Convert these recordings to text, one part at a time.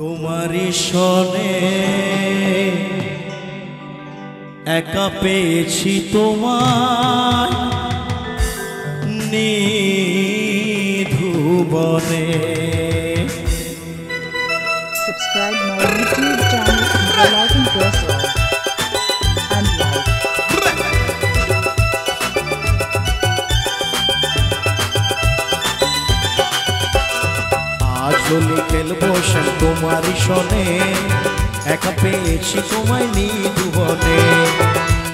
তোমারই সনে একা পেয়েছি তোমার নিধুবনে Subscribe my YouTube channel and like and press all. হলে খেলব সে তোমারই সনে একা পেয়েছি তোমায় নিধুবনে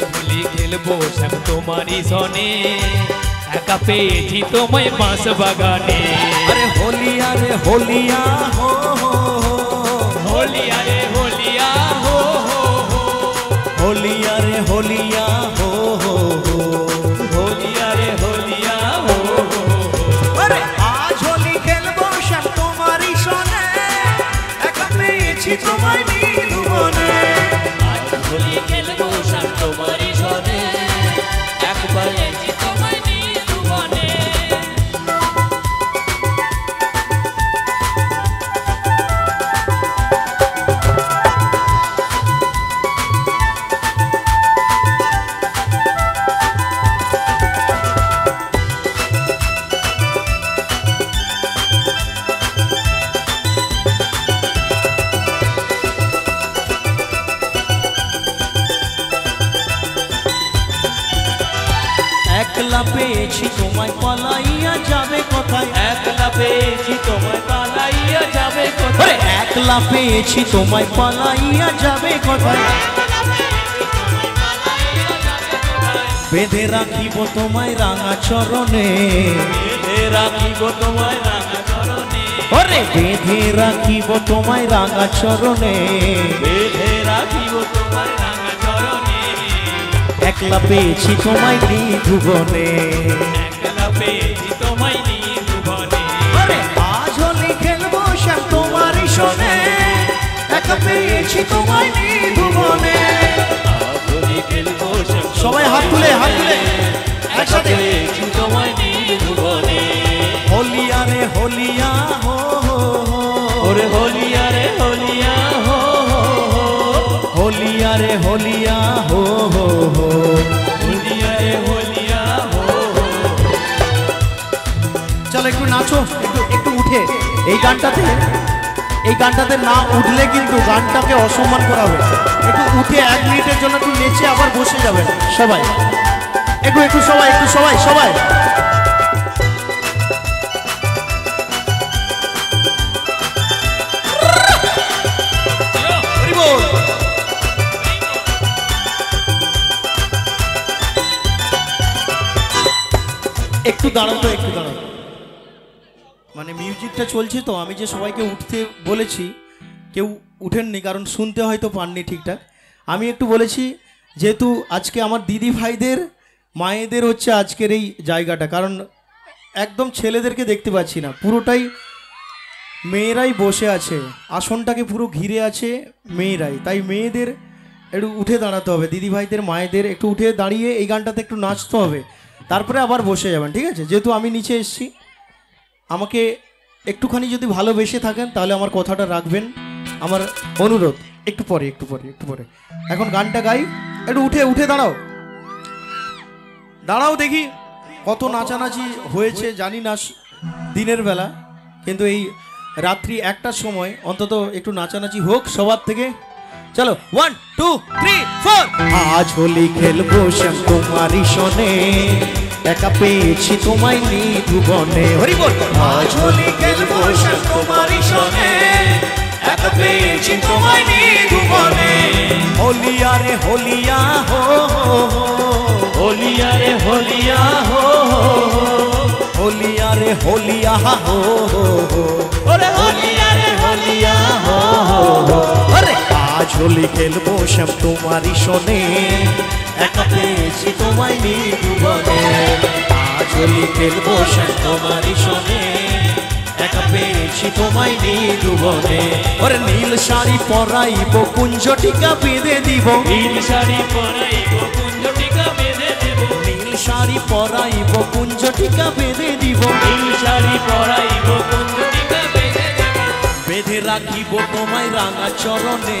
চলে খেলব সে তোমারই সনে একা পেয়েছি তোমায় বাঁশ বাগানে আরে হোলিয়া রে হোলিয়া হো। তোমায় নিধুবনে আজ হোলি খেলব সব তোমারই পেয়েছি তোমায় পলাইয়া যাবে কোথায়? একলা পেয়েছি তোমায় পালাইয়া যাবে কোথায়? একলা পেয়েছি তোমায় পলাইয়া যাবে কোথায়? বেঁধে রাখিব তোমায় রাঙা চরণে। বেঁধে রাখিব তোমায় রাঙা চরণে। ওরে! বেঁধে রাখিব তোমায় রাঙা চরণে। বেঁধে রাখিব তোমায় একলা পেয়েছি তোমায় একলা পেয়েছি তোমায় নীলবনে আরে আজ হোলি খেলব শ্যাম তোমারই শোনে একা পেয়েছি তোমায় নিধুবনে হোলি সবাই হাত তুলে হাত তুলে। একসাথে একটু নাচো, একটু একটু উঠে। এই গানটাতে এই গানটাতে না উঠলে কিন্তু গানটাকে অসম্মান করা হবে। একটু উঠে এক মিনিটের জন্য একটু নেচে আবার বসে যাবে। সবাই। একটু একটু সবাই একটু সবাই সবাই। একটু দাঁড়াও তো, একটু দাঁড়াও। মানে মিউজিকটা চলছে তো, আমি যে সবাইকে উঠতে বলেছি, কেউ উঠেননি, কারণ শুনতে হয়তো পাননি ঠিকঠাক। আমি একটু বলেছি, যেহেতু আজকে আমার দিদি ভাইদের, মায়েদের হচ্ছে আজকের এই জায়গাটা, কারণ একদম ছেলেদেরকে দেখতে পাচ্ছি না, পুরোটাই মেয়েরাই বসে আছে, আসনটাকে পুরো ঘিরে আছে মেয়েরাই, তাই মেয়েদের একটু উঠে দাঁড়াতে হবে, দিদি ভাইদের, মায়েদের একটু উঠে দাঁড়িয়ে এই গানটাতে একটু নাচতে হবে, তারপরে আবার বসে যাবেন, ঠিক আছে? যেহেতু আমি নিচে এসেছি আমাকে একটুখানি যদি ভালোবেসে থাকেন, তাহলে আমার কথাটা রাখবেন। আমার অনুরোধ, একটু পরে একটু পরে একটু পরে। এখন গানটা গাই। একটু উঠে উঠে দাঁড়াও। দাঁড়াও দেখি কত নাচানাচি হয়েছে, জানি না দিনের বেলা। কিন্তু এই রাত্রি একটার সময় অন্তত একটু নাচানাচি হোক সবার থেকে। চলো ওয়ান টু থ্রি ফোর আজ হোলি খেলব শ্যাম তোমারই শোনে একা পেয়েছি তোমায় নিধুবনে হরি বল। আজ হোলি খেলব তোমারই একা পেয়েছি তোমায় হোলিয়া রে হোলিয়া হো হো হো রে হোলিয়া হো হো হো রে হোলিয়া হো ওরে হোলিয়া রে হোলিয়া হো আজ হোলি খেলব শ্যাম তোমারই শোনে একা পেয়েছি তোমায় নিধুবনে আজ হোলি খেলব শ্যাম তোমারই শোনে একা পেয়েছি তোমায় নিধুবনে ওরে নীল শাড়ি পরাইব কুঞ্জ টিকা বেঁধে দিব। নীল শাড়ি পরাইব কুঞ্জ টিকা বেঁধে দেব। নীল শাড়ি পরাইব কুঞ্জ টিকা বেঁধে দিব। নীল শাড়ি পরাইব কুঞ্জ টিকা বেঁধে দেব। বেঁধে রাখিব তোমায় রাঙা চরণে।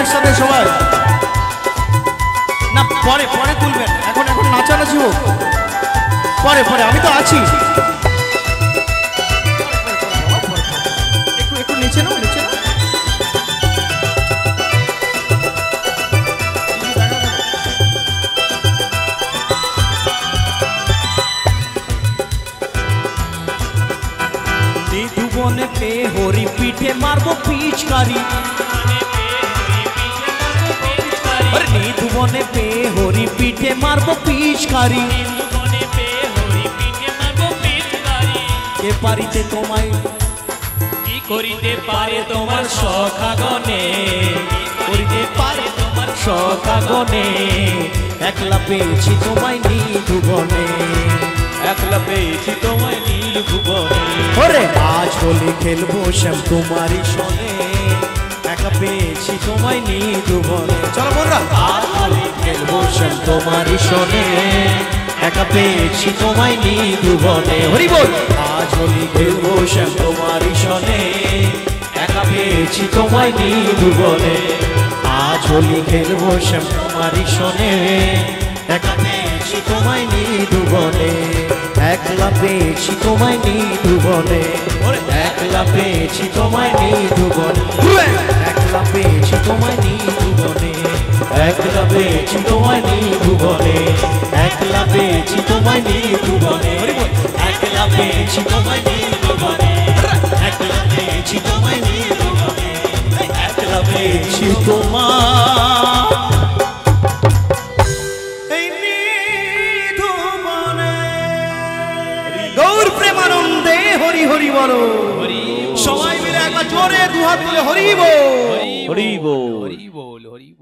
একসাথে সবাই। না, পরে পরে তুলবেন। এখন এখন নাচানাচি হোক পরে পরে, আমি তো আছি। হরি পিঠে মারবো পিচকারি। আরে নিধুবনে পে হরি পিঠে মারবো পিচকারি। কে পারিতে তোমায় কি করিতে পারে তোমার সখাগনে করিতে পারে তোমার সকাগনে একলা পেয়েছি তোমায় নিধুবনে একলা পেয়েছি তোমায় নীল ভুবনে ওরে আজ হোলি খেলব শ্যাম তোমারই সনে। একা পেয়েছি, তোমায় নিধুবনে চলো বন্ধুরা আজ হোলি খেলব শ্যাম তোমারই সনে একা পেয়েছি, তোমায় নিধুবনে হরি বল। আজ হলি খেলব শ্যাম তোমারই সনে একা পেয়েছি, তোমায় নিধুবনে আজ হলি খেলব শ্যাম তোমারই সনে পেয়েছি তোমায় নেই ভুবনে একলা পেয়েছি তোমায় নেই ভুবনে একলা পেয়েছি তোমায় নেই ভুবনে একলা পেয়েছি তোমায় বলো। সবাই মিলে একবার জোরে দুহাত তুলে হরিব হরিব হরিব হরিব